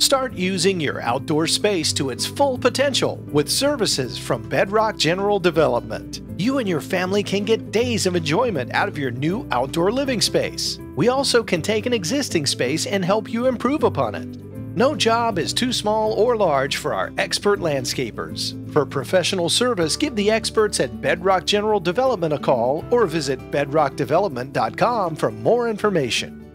Start using your outdoor space to its full potential with services from BedRoc General Development. You and your family can get days of enjoyment out of your new outdoor living space. We also can take an existing space and help you improve upon it. No job is too small or large for our expert landscapers. For professional service, give the experts at BedRoc General Development a call or visit bedrockdevelopment.com for more information.